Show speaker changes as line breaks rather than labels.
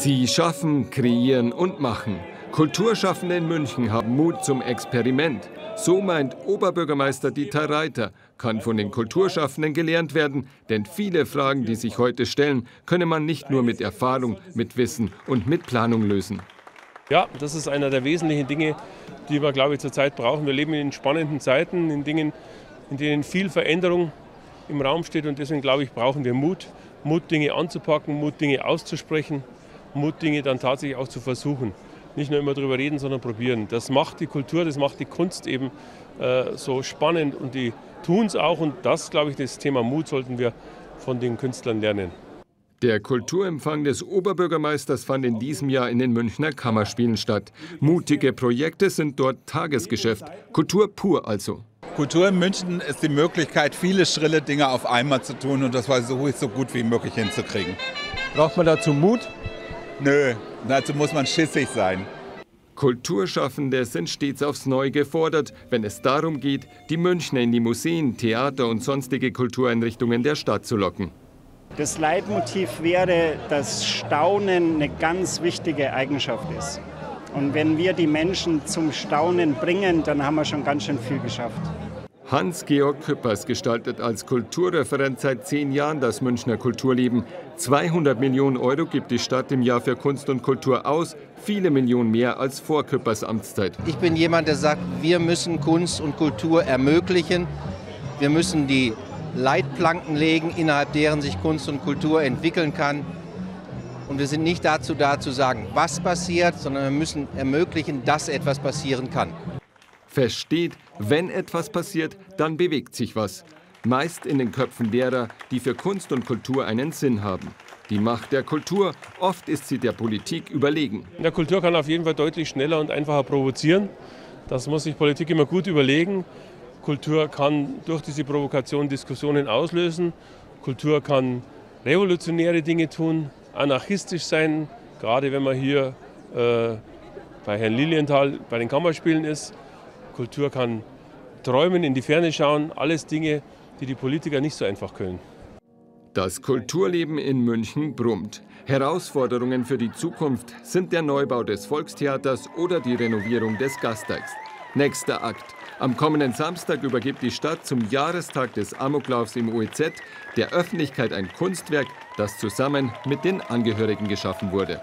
Sie schaffen, kreieren und machen. Kulturschaffende in München haben Mut zum Experiment. So meint Oberbürgermeister Dieter Reiter, kann von den Kulturschaffenden gelernt werden, denn viele Fragen, die sich heute stellen, könne man nicht nur mit Erfahrung, mit Wissen und mit Planung lösen.
Ja, das ist einer der wesentlichen Dinge, die wir, glaube ich, zurzeit brauchen. Wir leben in spannenden Zeiten, in Dingen, in denen viel Veränderung im Raum steht und deswegen, glaube ich, brauchen wir Mut. Mut, Dinge anzupacken, Mut, Dinge auszusprechen, Mut, Dinge dann tatsächlich auch zu versuchen. Nicht nur immer darüber reden, sondern probieren. Das macht die Kultur, das macht die Kunst eben äh, so spannend und die tun es auch. Und das, glaube ich, das Thema Mut sollten wir von den Künstlern lernen.
Der Kulturempfang des Oberbürgermeisters fand in diesem Jahr in den Münchner Kammerspielen statt. Mutige Projekte sind dort Tagesgeschäft. Kultur pur also.
Kultur in München ist die Möglichkeit, viele schrille Dinge auf einmal zu tun und das versuche ich so gut wie möglich hinzukriegen.
Braucht man dazu Mut?
Nö, dazu muss man schissig sein.
Kulturschaffende sind stets aufs Neue gefordert, wenn es darum geht, die Münchner in die Museen, Theater und sonstige Kultureinrichtungen der Stadt zu locken.
Das Leitmotiv wäre, dass Staunen eine ganz wichtige Eigenschaft ist. Und wenn wir die Menschen zum Staunen bringen, dann haben wir schon ganz schön viel geschafft.
Hans-Georg Küppers gestaltet als Kulturreferent seit zehn Jahren das Münchner Kulturleben. 200 Millionen Euro gibt die Stadt im Jahr für Kunst und Kultur aus, viele Millionen mehr als vor Küppers Amtszeit.
Ich bin jemand, der sagt, wir müssen Kunst und Kultur ermöglichen. Wir müssen die Leitplanken legen, innerhalb deren sich Kunst und Kultur entwickeln kann. Und wir sind nicht dazu da zu sagen, was passiert, sondern wir müssen ermöglichen, dass etwas passieren kann.
Feststeht, wenn etwas passiert, dann bewegt sich was. Meist in den Köpfen derer, die für Kunst und Kultur einen Sinn haben. Die Macht der Kultur, oft ist sie der Politik überlegen.
Der Kultur kann auf jeden Fall deutlich schneller und einfacher provozieren. Das muss sich Politik immer gut überlegen. Kultur kann durch diese Provokation Diskussionen auslösen. Kultur kann revolutionäre Dinge tun, anarchistisch sein, gerade wenn man hier äh, bei Herrn Lilienthal bei den Kammerspielen ist. Kultur kann träumen, in die Ferne schauen, alles Dinge, die die Politiker nicht so einfach können.
Das Kulturleben in München brummt. Herausforderungen für die Zukunft sind der Neubau des Volkstheaters oder die Renovierung des Gasteigs. Nächster Akt. Am kommenden Samstag übergibt die Stadt zum Jahrestag des Amoklaufs im OEZ der Öffentlichkeit ein Kunstwerk, das zusammen mit den Angehörigen geschaffen wurde.